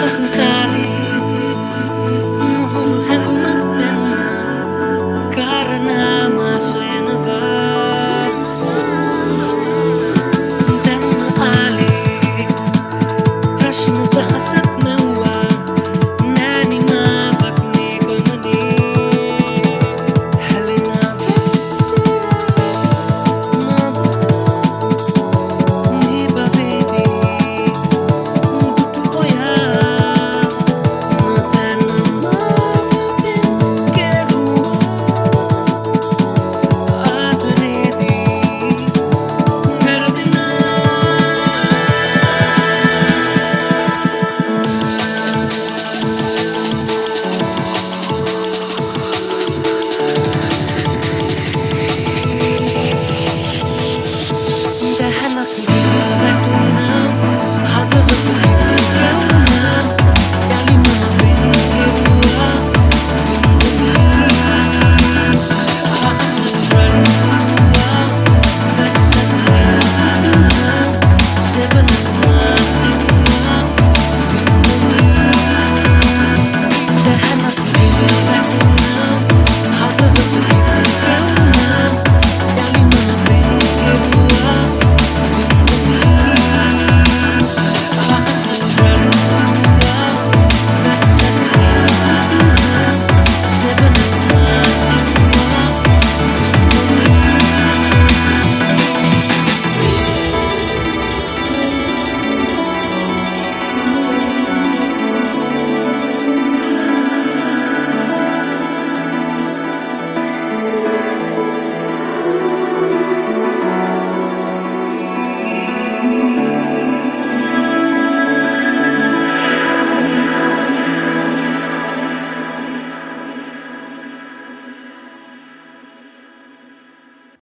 só.